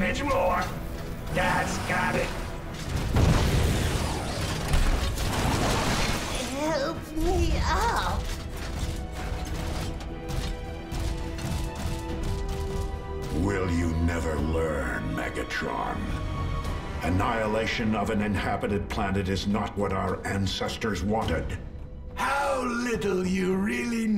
Mitch more. That's got it. Help me up. Will you never learn, Megatron? Annihilation of an inhabited planet is not what our ancestors wanted. How little you really.